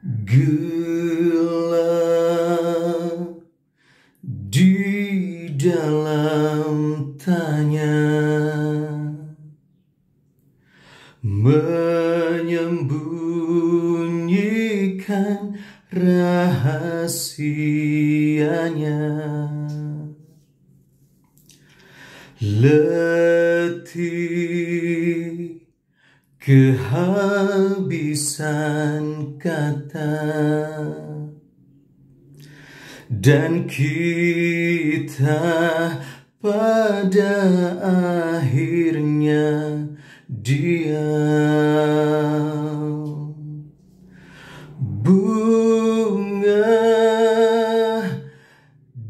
Gelap di dalam tanya. Menyembunyikan rahasianya. Letih kehabisan kata. Dan kita pada akhirnya diam. Bunga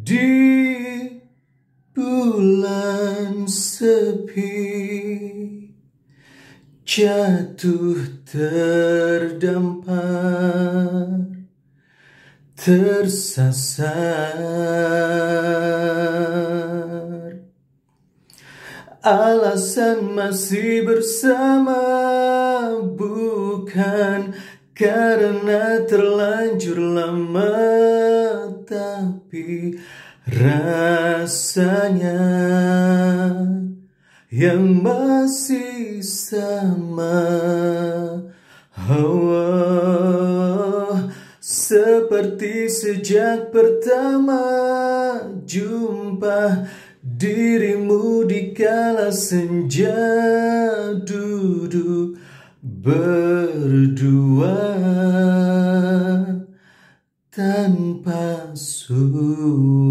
di bulan sepi jatuh terdampar tersasar. Alasan masih bersama bukan karena terlanjur lama Tapi rasanya yang masih sama. Oh, seperti sejak pertama jumpa dirimu di kala senja duduk berdua tanpa suara